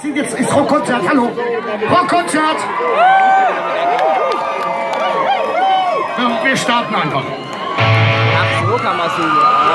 Sind Jetzt ist Rockkonzert, hallo. Rockkonzert. Wir starten einfach. Ach, so kann man singen.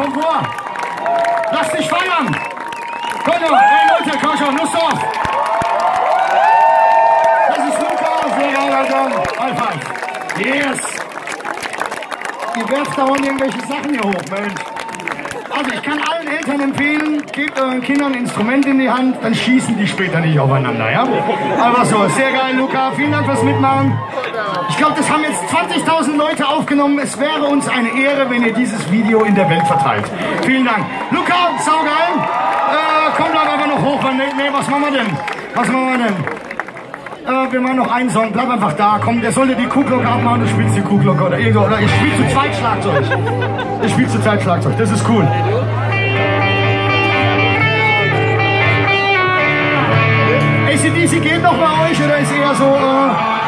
Komm vor. Lass dich feiern. Komm doch. Hey Leute, komm schon, Lust auf. Das ist Luca, sehr geil, Alter. High five. Yes. Ihr werft dauernd irgendwelche Sachen hier hoch, Mensch. Also ich kann allen Eltern empfehlen, gebt euren Kindern ein Instrument in die Hand, dann schießen die später nicht aufeinander, ja? Aber so, sehr geil, Luca. Vielen Dank fürs Mitmachen. Ich glaube, das haben jetzt 20.000 Leute aufgenommen. Es wäre uns eine Ehre, wenn ihr dieses Video in der Welt verteilt. Vielen Dank. Luca, saugeil. Äh, komm, bleib einfach noch hoch. Nee, nee, was machen wir denn? Was machen wir denn? Äh, wir machen noch einen Song. Bleib einfach da. Komm, der sollte die Kuhglocke abmachen. Du spielst die Kuhglocke oder irgendwo. Oder ich spiele zu zweit Schlagzeug. Ich spiele zu zweit Schlagzeug. Das ist cool. ACDC geht noch bei euch oder ist eher so... Äh,